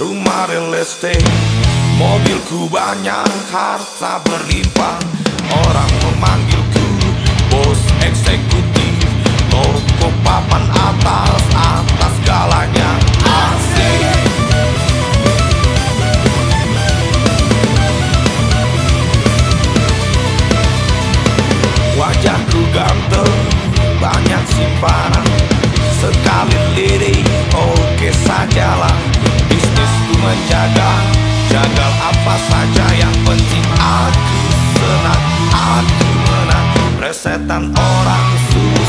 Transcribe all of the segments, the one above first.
Rumah real estate Mobilku banyak harta berlimpah. Orang Jagal apa saja yang penting Aku senang, aku menang. Resetan orang suka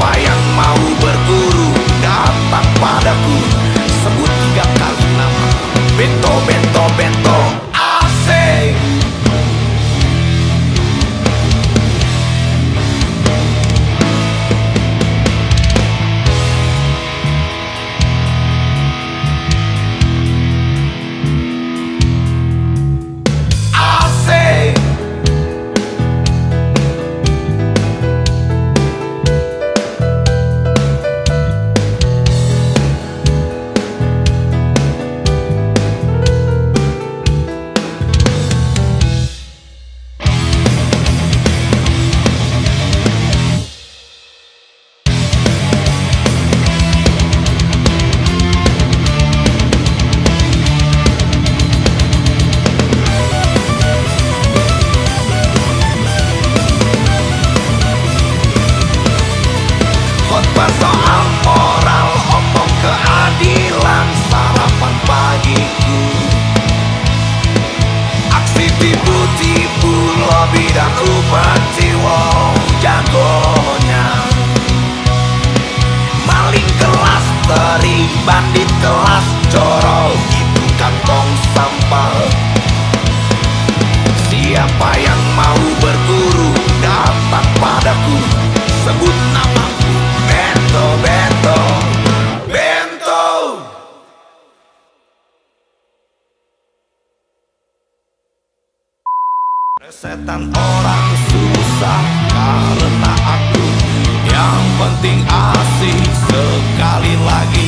siapa yang mau? Setan orang susah karena aku. Yang penting asik sekali lagi.